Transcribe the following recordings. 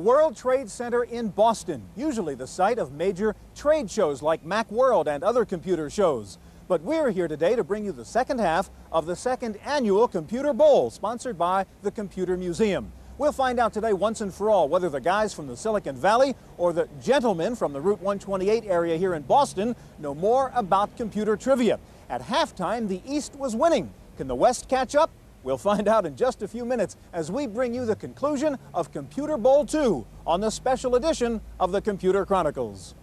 World Trade Center in Boston, usually the site of major trade shows like Macworld and other computer shows. But we're here today to bring you the second half of the second annual Computer Bowl, sponsored by the Computer Museum. We'll find out today once and for all whether the guys from the Silicon Valley or the gentlemen from the Route 128 area here in Boston know more about computer trivia. At halftime, the East was winning. Can the West catch up? We'll find out in just a few minutes as we bring you the conclusion of Computer Bowl 2 on the special edition of the Computer Chronicles.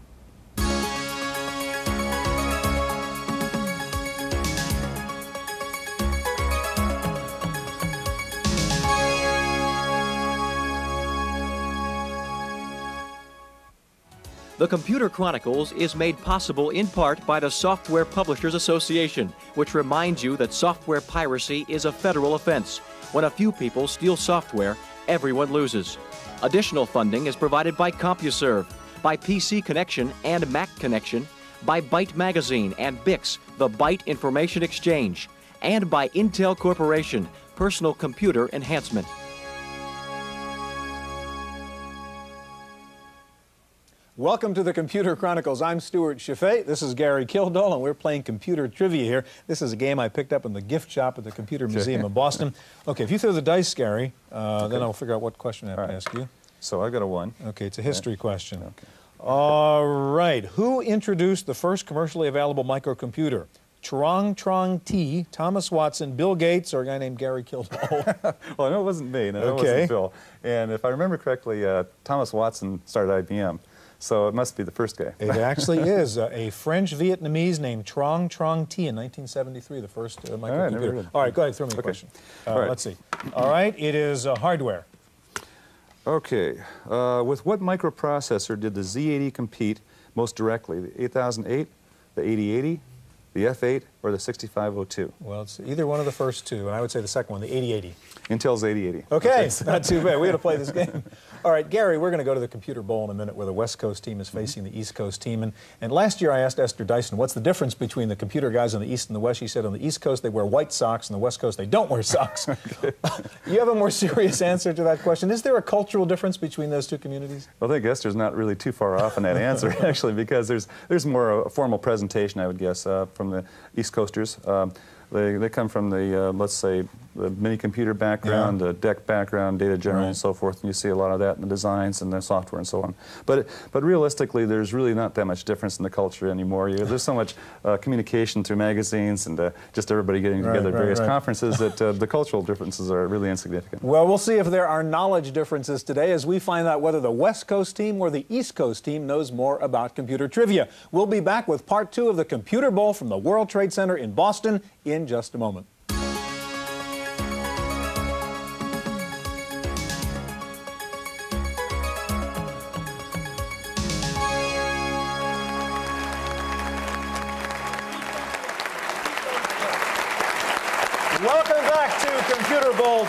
The Computer Chronicles is made possible in part by the Software Publishers Association, which reminds you that software piracy is a federal offense. When a few people steal software, everyone loses. Additional funding is provided by CompuServe, by PC Connection and Mac Connection, by Byte Magazine and Bix, the Byte Information Exchange, and by Intel Corporation, Personal Computer Enhancement. Welcome to the Computer Chronicles. I'm Stewart Cheifet. This is Gary Kildall, and we're playing computer trivia here. This is a game I picked up in the gift shop at the Computer Museum of Boston. Okay, if you throw the dice, Gary, uh, okay. then I'll figure out what question I have All to right. ask you. So I've got a one. Okay, it's a history question. Okay. All right. Who introduced the first commercially available microcomputer? Truong Trong Thi, Thomas Watson, Bill Gates, or a guy named Gary Kildall? well, I know it wasn't me, and I okay. it wasn't Bill. And if I remember correctly, uh, Thomas Watson started IBM. So it must be the first guy. it actually is uh, a French Vietnamese named Truong Trong Thi in 1973, the first uh, microcomputer. All right, All right, go ahead, throw me a okay. question. Uh, All right. Let's see. All right, it is uh, hardware. Okay. Uh, with what microprocessor did the Z80 compete most directly? The 8008, the 8080, the F8, or the 6502? Well, it's either one of the first two, and I would say the second one, the 8080. Intel's 8080. Okay, not too bad. We had to play this game. All right, Gary, we're going to go to the Computer Bowl in a minute where the West Coast team is facing the East Coast team. And, and last year I asked Esther Dyson, what's the difference between the computer guys on the East and the West? She said on the East Coast they wear white socks, and the West Coast they don't wear socks. you have a more serious answer to that question. Is there a cultural difference between those two communities? Well, I think Esther's not really too far off in that answer, actually, because there's, there's more a formal presentation, I would guess, uh, from the East Coasters. Um, they, they come from the, uh, let's say, the mini computer background, Yeah. the DEC background, data general, Right. and so forth, and you see a lot of that in the designs and the software and so on. But, but realistically, there's really not that much difference in the culture anymore. You, there's so much uh, communication through magazines and uh, just everybody getting Right, together at right, various conferences that uh, the cultural differences are really insignificant. Well, we'll see if there are knowledge differences today as we find out whether the West Coast team or the East Coast team knows more about computer trivia. We'll be back with part two of the Computer Bowl from the World Trade Center in Boston in just a moment.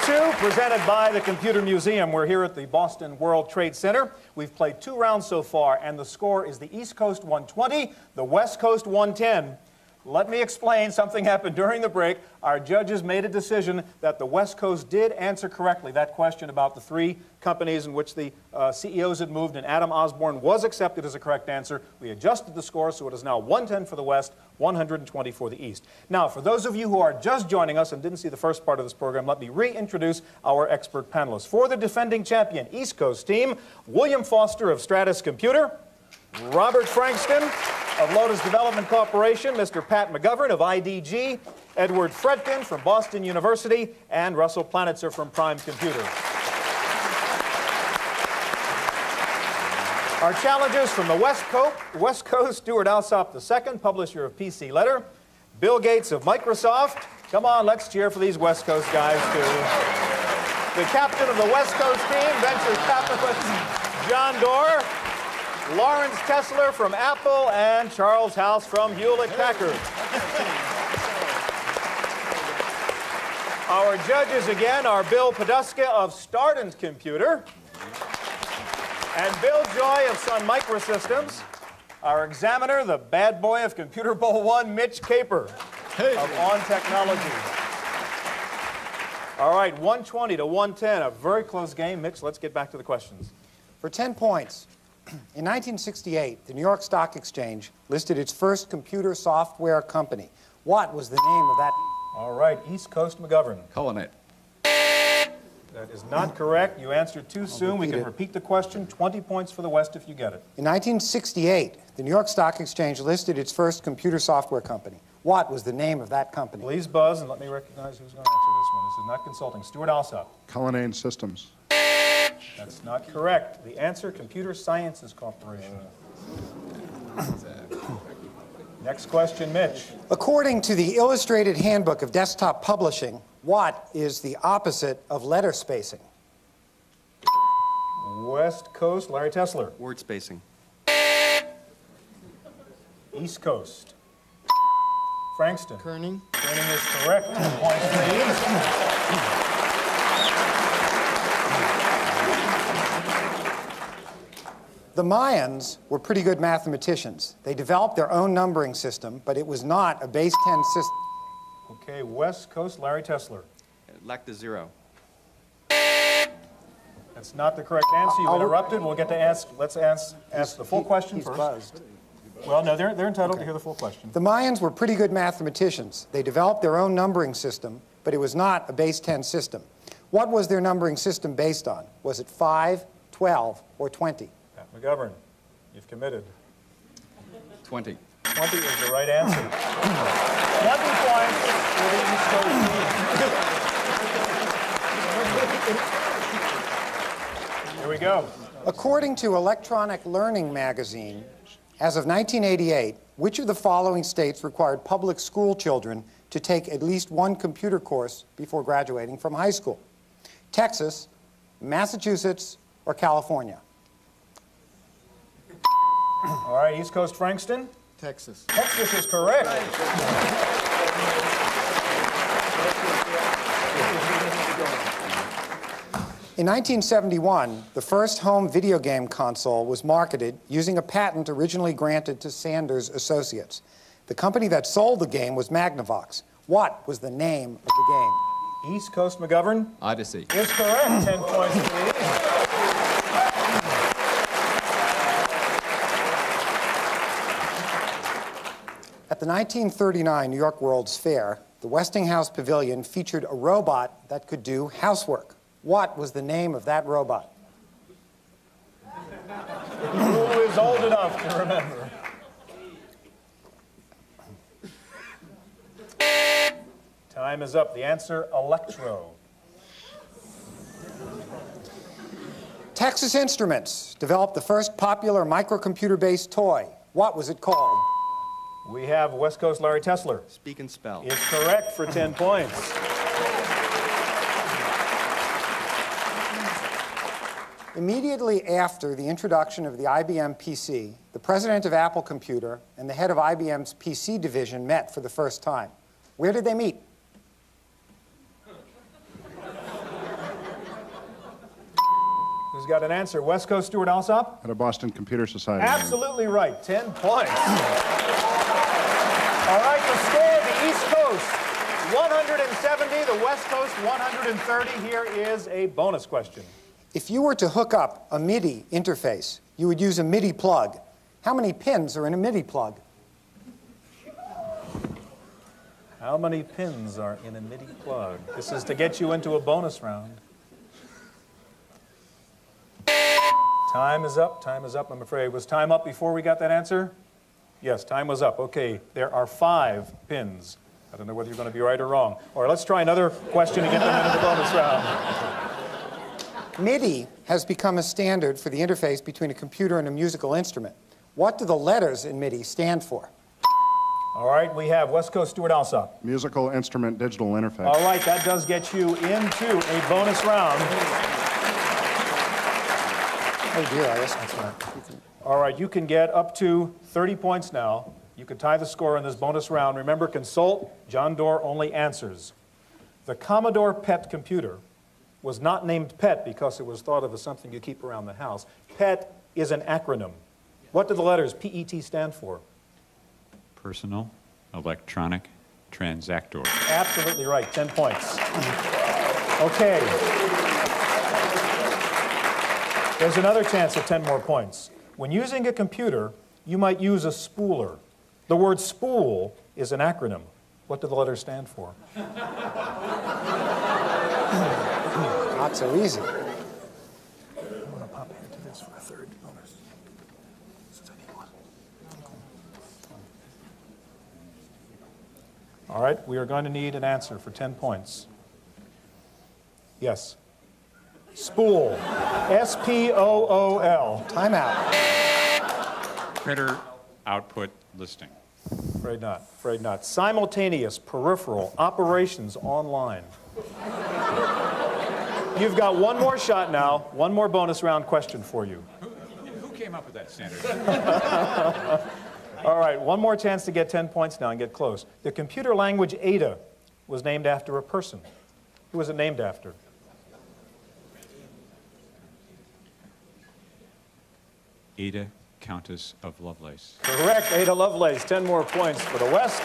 2, presented by the Computer Museum. We're here at the Boston World Trade Center. We've played two rounds so far, and the score is the East Coast 120, the West Coast 110. Let me explain. Something happened during the break. Our judges made a decision that the West Coast did answer correctly that question about the three companies in which the uh, CEOs had moved, and Adam Osborne was accepted as a correct answer. We adjusted the score, so it is now 110 for the West, 120 for the East. Now, for those of you who are just joining us and didn't see the first part of this program, let me reintroduce our expert panelists. For the defending champion East Coast team, William Foster of Stratus Computer, Robert Frankston of Lotus Development Corporation, Mr. Pat McGovern of IDG, Edward Fredkin from Boston University, and Russell Planitzer from Prime Computer. Our challengers from the West Coast, West Coast Stewart Alsop II, publisher of PC Letter, Bill Gates of Microsoft. Come on, let's cheer for these West Coast guys, too. The captain of the West Coast team, venture capitalist John Doerr, Lawrence Tesler from Apple, and Charles House from Hewlett Packard. Our judges again are Bill Poduska of Stardent Computer and Bill Joy of Sun Microsystems. Our examiner, the bad boy of Computer Bowl One, Mitch Kapor of On Technology. All right, 120 to 110, a very close game. Mitch, let's get back to the questions. For 10 points, in 1968, the New York Stock Exchange listed its first computer software company. What was the name of that? All right, East Coast McGovern. Cullinet. That is not correct. You answered too soon. We can it. repeat the question. 20 points for the West if you get it. In 1968, the New York Stock Exchange listed its first computer software company. What was the name of that company? Please buzz and let me recognize who's going to answer this one. This is not consulting. Stewart Alsop. Cullinane Systems. That's not correct. The answer, Computer Sciences Corporation. Next question, Mitch. According to the Illustrated Handbook of Desktop Publishing, what is the opposite of letter spacing? West Coast, Larry Tesler. Word spacing. East Coast. Frankston. Kerning. Kerning is correct. 10 points for the East. The Mayans were pretty good mathematicians. They developed their own numbering system, but it was not a base 10 system. Okay, West Coast, Larry Tesler. Lack the zero. That's not the correct answer. You I'll- interrupted. We'll get to ask, let's ask, ask the full question He's first. buzzed. Well, no, they're, they're entitled to hear the full question. The Mayans were pretty good mathematicians. They developed their own numbering system, but it was not a base 10 system. What was their numbering system based on? Was it 5, 12, or 20? Pat McGovern, you've committed. 20. 20 is the right answer. 20 points for the East Coast team. Here we go. According to Electronic Learning magazine, as of 1988, which of the following states required public school children to take at least one computer course before graduating from high school? Texas, Massachusetts, or California? All right, East Coast Frankston. Texas. Texas is correct. In 1971, the first home video game console was marketed using a patent originally granted to Sanders Associates. The company that sold the game was Magnavox. What was the name of the game? East Coast McGovern Odyssey. is correct. 10 points for the At the 1939 New York World's Fair, the Westinghouse Pavilion featured a robot that could do housework. What was the name of that robot? Who is old enough to remember? Time is up. The answer, Electro. Texas Instruments developed the first popular microcomputer-based toy. What was it called? We have West Coast Larry Tesler. Speak and spell. Is correct for 10 points. Immediately after the introduction of the IBM PC, the president of Apple Computer and the head of IBM's PC division met for the first time. Where did they meet? Who's got an answer? West Coast Stewart Alsop? At a Boston Computer Society. Absolutely right. 10 points. All right, the score, the East Coast 170, the West Coast 130. Here is a bonus question. If you were to hook up a MIDI interface, you would use a MIDI plug. How many pins are in a MIDI plug? How many pins are in a MIDI plug? This is to get you into a bonus round. Time is up. Time is up, I'm afraid. Was time up before we got that answer? Yes, time was up. Okay, there are five pins. I don't know whether you're going to be right or wrong. All right, let's try another question to get them into the bonus round. MIDI has become a standard for the interface between a computer and a musical instrument. What do the letters in MIDI stand for? All right, we have West Coast Stewart Alsop. Musical Instrument Digital Interface. All right, that does get you into a bonus round. Oh dear, I guess that's not. All right, you can get up to 30 points now. You can tie the score in this bonus round. Remember, consult John Doerr only answers. The Commodore PET computer was not named PET because it was thought of as something you keep around the house. PET is an acronym. What do the letters PET stand for? Personal Electronic Transactor. Absolutely right, 10 points. Okay. There's another chance at 10 more points. When using a computer, you might use a spooler. The word spool is an acronym. What do the letters stand for? Not so easy. I'm going to pop into this for a third bonus. Since I need one. All right, we are going to need an answer for 10 points. Yes. Spool. S P O O L. Time out. Printer output listing. Afraid not. Afraid not. Simultaneous peripheral operations online. You've got one more shot now, one more bonus round question for you. Who came up with that standard? All right, one more chance to get 10 points now and get close. The computer language Ada was named after a person. Who was it named after? Ada, Countess of Lovelace. Correct, Ada Lovelace. 10 more points for the West.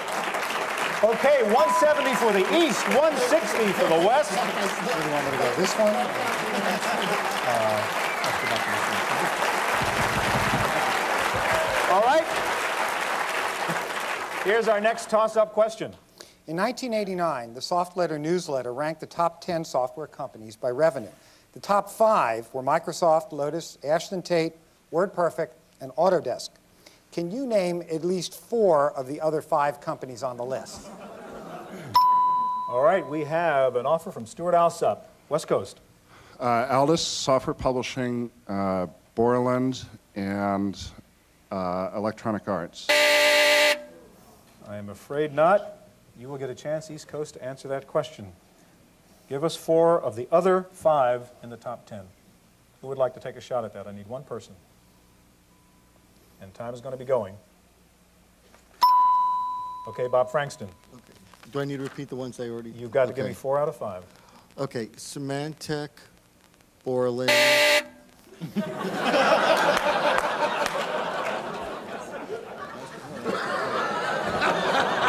Okay, 170 for the East, 160 for the West. Where do you want me to go? This one? Uh, All right. Here's our next toss-up question. In 1989, the Soft Letter newsletter ranked the top 10 software companies by revenue. The top five were Microsoft, Lotus, Ashton Tate, WordPerfect, and Autodesk. Can you name at least four of the other five companies on the list? All right, we have an offer from Stewart Alsop, West Coast. Uh, Aldus Software Publishing, uh, Borland, and uh, Electronic Arts. I am afraid not. You will get a chance, East Coast, to answer that question. Give us four of the other five in the top 10. Who would like to take a shot at that? I need one person. And time is going to be going. Okay, Bob Frankston, Okay. Do I need to repeat the ones I already? you've got to give me four out of five. Okay, Symantec, Borland,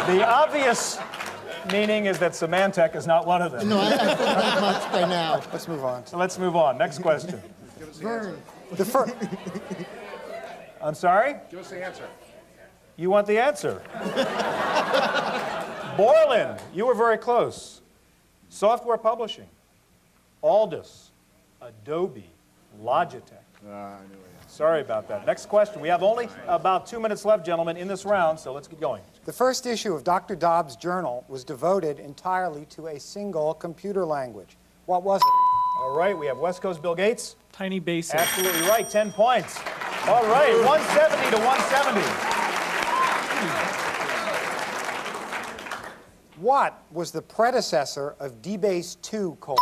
The obvious meaning is that Symantec is not one of them. no, I, I said that much by now. Let's move on. So let's move on. Next question. Vern, The fir- I'm sorry? Give us the answer. You want the answer? Borland, you were very close. Software publishing, Aldus, Adobe, Logitech. Ah, sorry about that. Next question. We have only about two minutes left, gentlemen, in this round, so let's get going. the first issue of Dr. Dobbs' journal was devoted entirely to a single computer language. What was it? All right, we have West Coast Bill Gates. Tiny basic. Absolutely right, 10 points. All right, 170 to 170. What was the predecessor of DBase 2 called?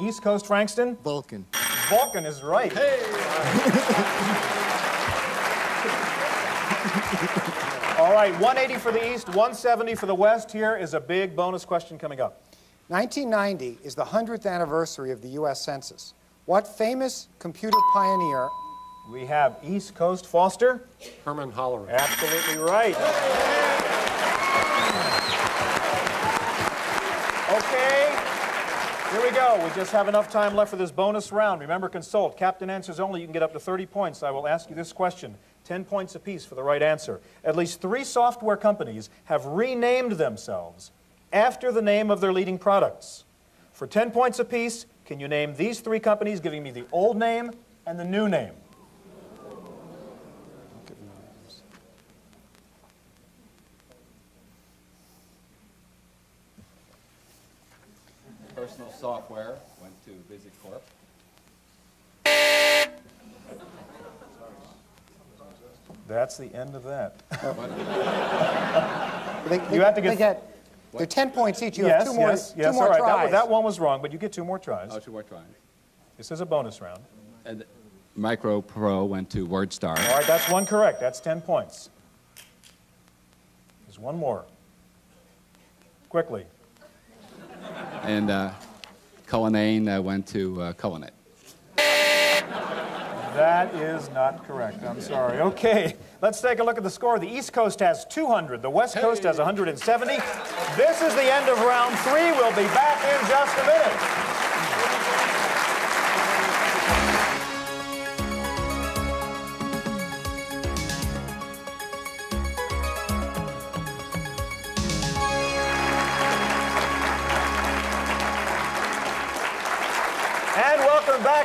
East Coast Frankston. Vulcan. Vulcan is right. Hey! All right, 180 for the East, 170 for the West. Here is a big bonus question coming up. 1990 is the 100th anniversary of the U.S. Census. What famous computer pioneer We have East Coast Foster. Herman Hollerith. Absolutely right. Okay, here we go. We just have enough time left for this bonus round. Remember, consult. Captain answers only. You can get up to 30 points. I will ask you this question 10 points apiece for the right answer. At least three software companies have renamed themselves after the name of their leading products. For 10 points apiece, can you name these three companies, giving me the old name and the new name? Personal software went to VisiCorp. That's the end of that. They, You have to get- they get they're 10 points each. You yes, have two more, yes, two yes. more all right. That, tries. one- that one was wrong, but you get two more tries. Oh, two more tries. This is a bonus round. And Micro Pro went to WordStar. All right, that's one correct. That's 10 points. There's one more. Quickly. And uh, Cullinane uh, went to uh, Cullinet. That is not correct. I'm sorry. Okay, let's take a look at the score. The East Coast has 200. The West Coast has 170. This is the end of round three. We'll be back in just a minute.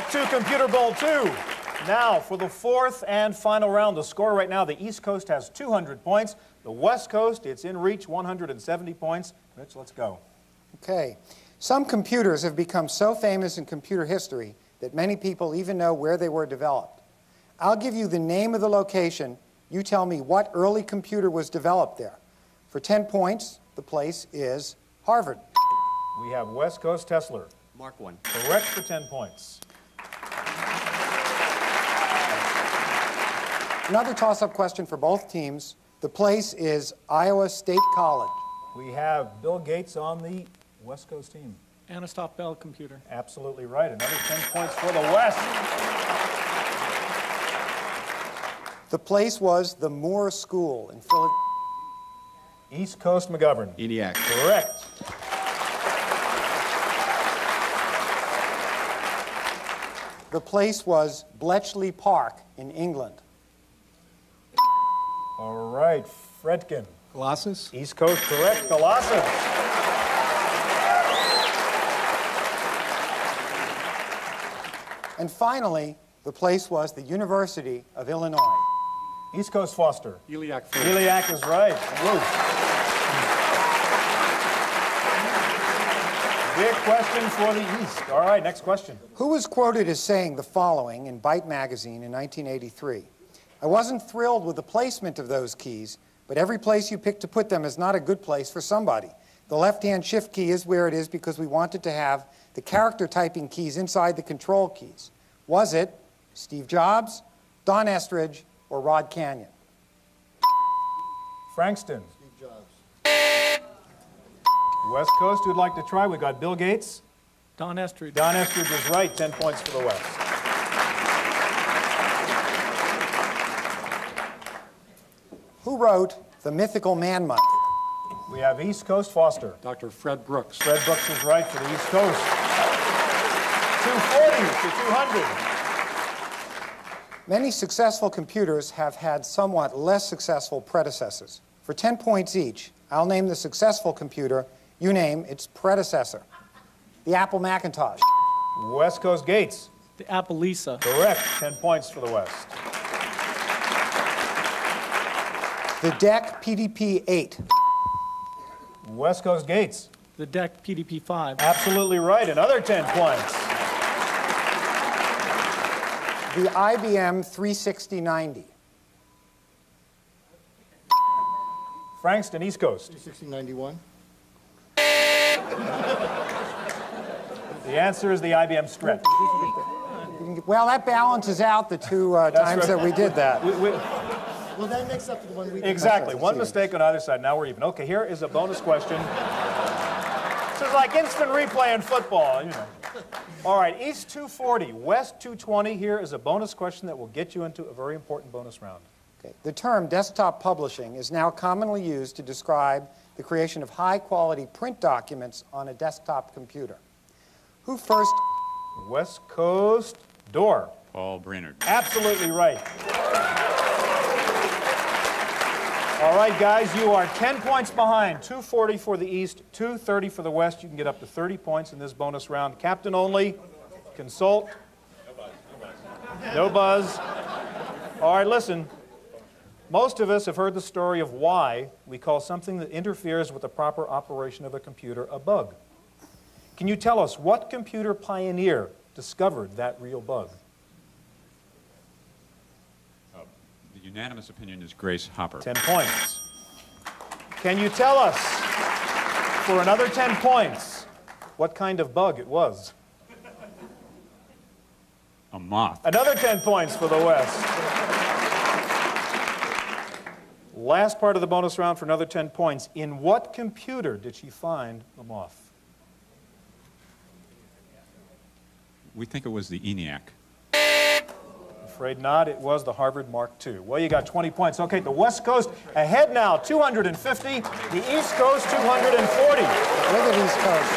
Back to Computer Bowl 2. Now, for the fourth and final round, the score right now, the East Coast has 200 points. The West Coast, it's in reach, 170 points. Rich, let's go. Okay. Some computers have become so famous in computer history that many people even know where they were developed. I'll give you the name of the location. You tell me what early computer was developed there. For 10 points, the place is Harvard. We have West Coast Tesler. Mark one. Correct for 10 points. Another toss-up question for both teams. The place is Iowa State College. We have Bill Gates on the West Coast team. Atanasoff-Berry Computer. Absolutely right. Another 10 points for the West. The place was the Moore School in Philadelphia. East Coast McGovern. ENIAC. Correct. The place was Bletchley Park in England. All right, Fredkin. Colossus. East Coast, correct. Colossus. And finally, the place was the University of Illinois. East Coast Foster. ILLIAC. ILLIAC is right. Woo. Big question for the East. All right, next question. Who was quoted as saying the following in Byte magazine in 1983? I wasn't thrilled with the placement of those keys, but every place you pick to put them is not a good place for somebody. The left-hand shift key is where it is because we wanted to have the character typing keys inside the control keys. Was it Steve Jobs, Don Estridge, or Rod Canion? Frankston. Steve Jobs. West Coast, who'd like to try? We got Bill Gates. Don Estridge. Don Estridge is right. 10 points for the West. Who wrote The Mythical Man Month? We have East Coast Foster. Dr. Fred Brooks. Fred Brooks is right for the East Coast. 240 to 200. Many successful computers have had somewhat less successful predecessors. For 10 points each, I'll name the successful computer, you name its predecessor. The Apple Macintosh. West Coast Gates. The Apple Lisa. Correct. 10 points for the West. The DEC PDP-8. West Coast Gates. The DEC PDP-5. Absolutely right. Another 10 points. The IBM 36090. Frankston, East Coast. 1691. The answer is the IBM Stretch. Well, that balances out the two uh, times right. that we did that. We- we- Well, that makes up for the one we did. exactly. One mistake on either side. Now we're even. Okay, here is a bonus question. This is like instant replay in football, you know. All right, East 240, West 220. Here is a bonus question that will get you into a very important bonus round. Okay. The term desktop publishing is now commonly used to describe the creation of high-quality print documents on a desktop computer. Who first West Coast Doerr. Paul Brainerd. Absolutely right. All right, guys, you are 10 points behind. 240 for the East, 230 for the West. You can get up to 30 points in this bonus round. Captain only. Consult. No buzz. All right, listen. Most of us have heard the story of why we call something that interferes with the proper operation of a computer a bug. Can you tell us what computer pioneer discovered that real bug? The unanimous opinion is Grace Hopper. 10 points. Can you tell us, for another 10 points, what kind of bug it was? A moth. Another 10 points for the West. Last part of the bonus round for another 10 points. In what computer did she find the moth? We think it was the ENIAC. Afraid not. It was the Harvard Mark II. Well, you got 20 points. Okay, the West Coast ahead now, 250. The East Coast, 240. Look at East Coast.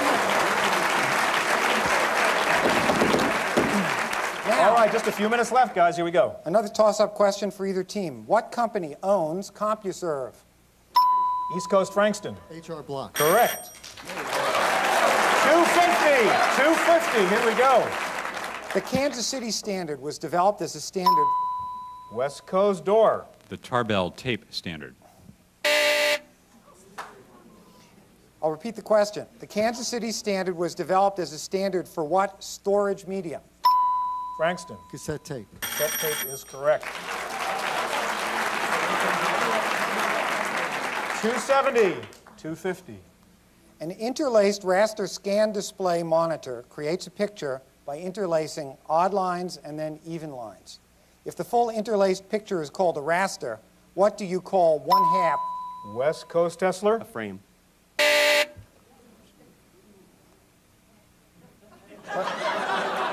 All right, just a few minutes left, guys. Here we go. Another toss-up question for either team. What company owns CompuServe? East Coast, Frankston. HR Block. Correct. 250. 250. Here we go. The Kansas City Standard was developed as a standard. West Coast Doerr. The Tarbell tape standard. I'll repeat the question. The Kansas City Standard was developed as a standard for what storage medium? Frankston. Cassette tape. Cassette tape is correct. 270, 250. An interlaced raster scan display monitor creates a picture by interlacing odd lines and then even lines. If the full interlaced picture is called a raster, what do you call one half? West Coast Tesler. A frame.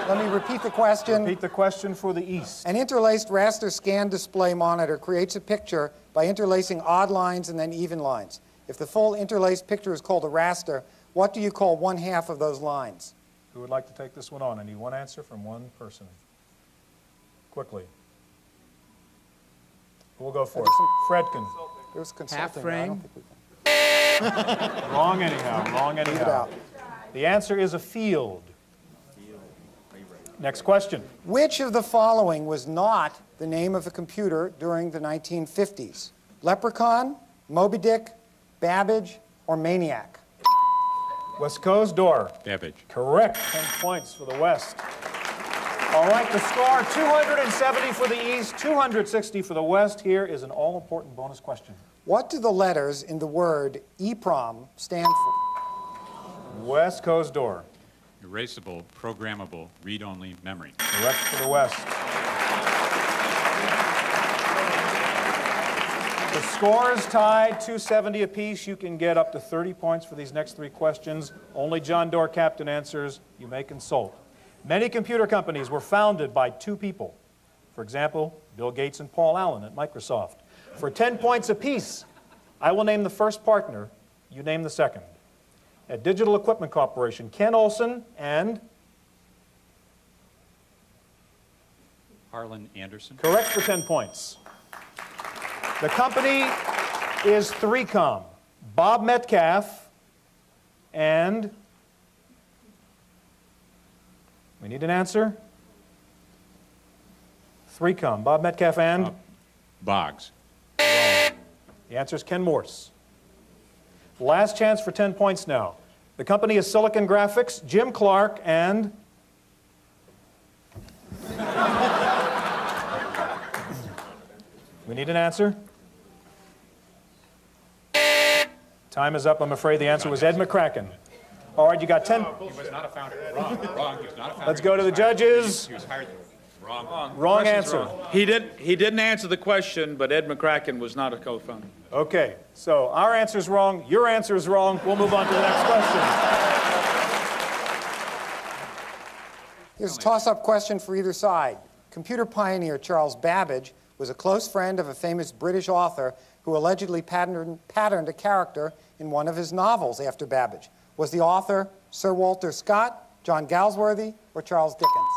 Let me repeat the question. Repeat the question for the East. An interlaced raster scan display monitor creates a picture by interlacing odd lines and then even lines. If the full interlaced picture is called a raster, what do you call one half of those lines? Who would like to take this one on? I need one answer from one person. Quickly. We'll go for it. Fredkin. There's consulting. I frame. don't think we can Wrong anyhow. Wrong leave it anyhow. out. The answer is a field. Next question. Which of the following was not the name of a computer during the 1950s? Leprechaun, Moby Dick, Babbage, or Maniac? West Coast Doerr. Babbage. Correct. 10 points for the West. All right, the score 270 for the East, 260 for the West. Here is an all important bonus question. What do the letters in the word EPROM stand for? West Coast Doerr. Erasable, programmable, read-only memory. Correct for the West. The score is tied, 270 apiece. You can get up to 30 points for these next three questions. Only John Doerr Captain answers. You may consult. Many computer companies were founded by two people. For example, Bill Gates and Paul Allen at Microsoft. For 10 points apiece, I will name the first partner. You name the second. At Digital Equipment Corporation, Ken Olsen and Harlan Anderson. Correct for 10 points. The company is 3Com. Bob Metcalfe and. We need an answer. 3Com. Bob Metcalfe and. Boggs. The answer is Ken Morse. Last chance for 10 points now. The company is Silicon Graphics, Jim Clark, and. we need an answer. Time is up. I'm afraid the answer was Ed McCracken. All right, you got 10. He was not a founder. Wrong, wrong. He was not a founder. Let's go to the judges. He was hired. Wrong. Wrong answer. He didn't, he didn't answer the question, but Ed McCracken was not a co-founder. Okay, so our answer is wrong. Your answer is wrong. We'll move on to the next question. Here's a toss-up question for either side. Computer pioneer Charles Babbage was a close friend of a famous British author who allegedly patterned, patterned a character in one of his novels after Babbage. Was the author Sir Walter Scott, John Galsworthy, or Charles Dickens?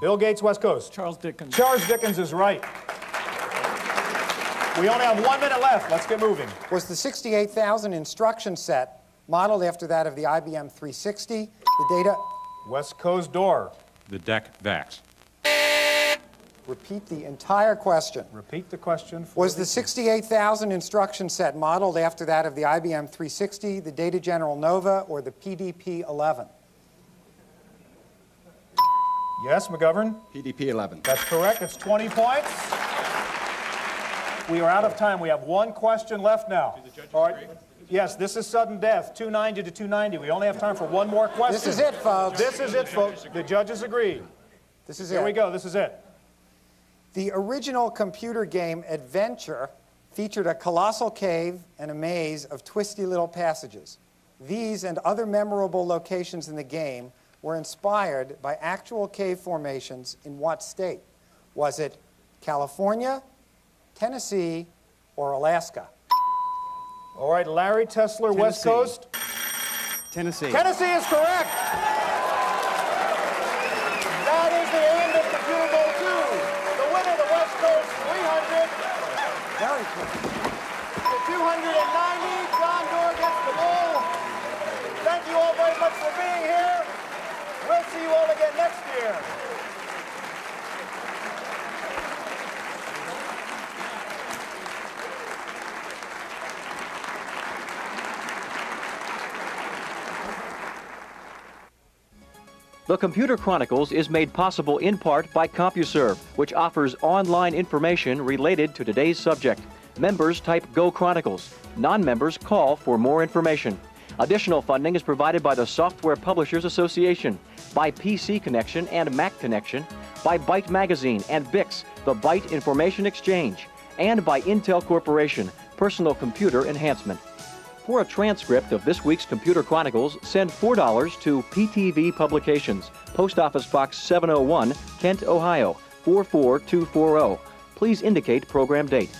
Bill Gates, West Coast. Charles Dickens. Charles Dickens is right. We only have one minute left. Let's get moving. Was the 68,000 instruction set modeled after that of the IBM 360? The data. West Coast Doerr. The DEC VAX. Repeat the entire question. Repeat the question. For Was the 68,000 instruction set modeled after that of the IBM 360, the Data General Nova, or the PDP 11? Yes, McGovern? PDP 11. That's correct. It's 20 points. We are out of time. We have one question left now. All right. Yes, this is sudden death, 290 to 290. We only have time for one more question. This is it, folks. This is it, folks. The judges agree. This is Here it. we go. This is it. The original computer game Adventure featured a colossal cave and a maze of twisty little passages. These and other memorable locations in the game were inspired by actual cave formations in what state? Was it California, Tennessee, or Alaska? All right, Larry Tesler, West Tennessee. Coast. Tennessee. Tennessee is correct. That is the end of Computer Bowl 2. The winner, the West Coast 300. Very cool. The 290, John Doerr gets the bowl. Thank you all very much for being here. We'll see you all again next year. The Computer Chronicles is made possible in part by CompuServe, which offers online information related to today's subject. Members type Go Chronicles. Non-members call for more information. Additional funding is provided by the Software Publishers Association, by PC Connection and Mac Connection, by Byte Magazine and BIX, the Byte Information Exchange, and by Intel Corporation, Personal Computer Enhancement. For a transcript of this week's Computer Chronicles, send $4 to PTV Publications, Post Office Box 701, Kent, Ohio 44240. Please indicate program date.